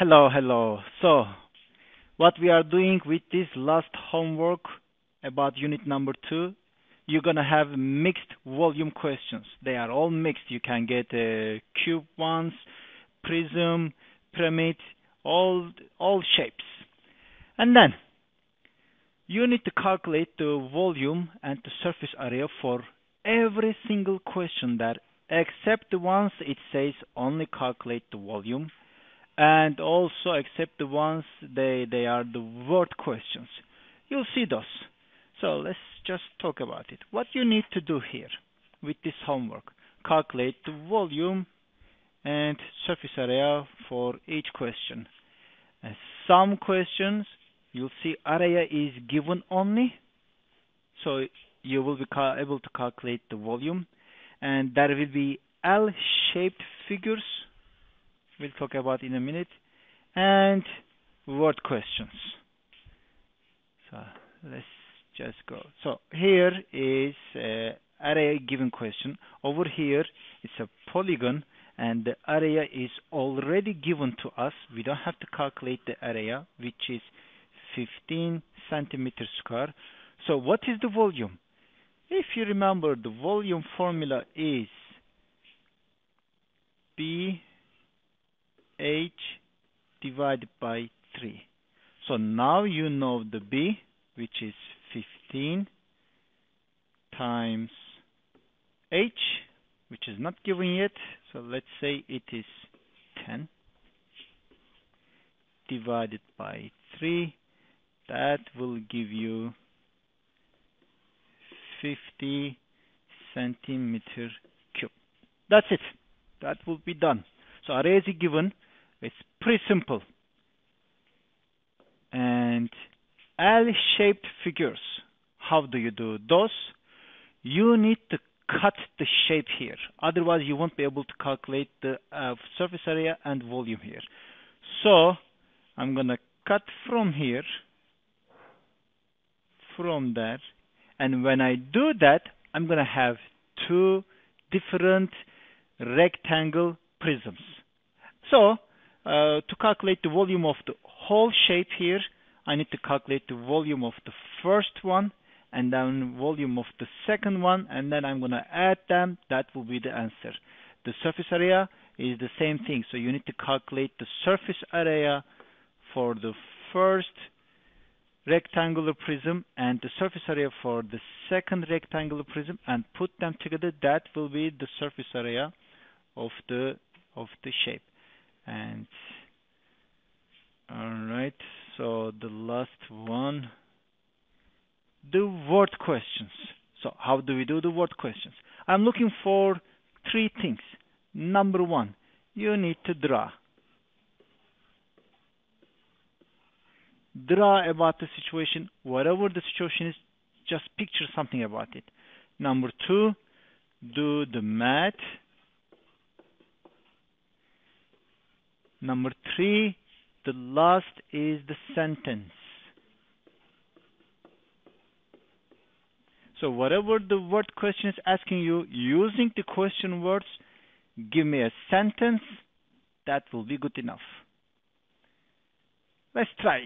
Hello, hello. So, what we are doing with this last homework about unit number two, you're gonna have mixed volume questions. They are all mixed. You can get uh, cube ones, prism, pyramid, all all shapes. And then you need to calculate the volume and the surface area for every single question that except the ones it says only calculate the volume and also except the ones they they are the word questions. You'll see those. So let's just talk about it. What you need to do here with this homework? Calculate the volume and surface area for each question. And some questions you'll see area is given only so you will be able to calculate the volume. And there will be L-shaped figures we'll talk about in a minute. And word questions. So let's just go. So here is uh, area given question. Over here it's a polygon and the area is already given to us. We don't have to calculate the area which is 15 centimeters square. So what is the volume? If you remember, the volume formula is B H divided by 3. So now you know the B, which is 15 times H, which is not given yet. So let's say it is 10 divided by 3. That will give you 50 centimeter cube. That's it. That will be done. So array is given. It's pretty simple. And L-shaped figures. How do you do those? You need to cut the shape here. Otherwise, you won't be able to calculate the uh, surface area and volume here. So, I'm going to cut from here, from there, and when I do that, I'm going to have two different rectangle prisms. So, uh, to calculate the volume of the whole shape here, I need to calculate the volume of the first one and then volume of the second one and then I'm going to add them. That will be the answer. The surface area is the same thing. So you need to calculate the surface area for the first rectangular prism and the surface area for the second rectangular prism and put them together that will be the surface area of the of the shape and all right so the last one the word questions so how do we do the word questions i'm looking for three things number one you need to draw draw about the situation, whatever the situation is, just picture something about it. Number two, do the math. Number three, the last is the sentence. So whatever the word question is asking you, using the question words, give me a sentence, that will be good enough. Let's try.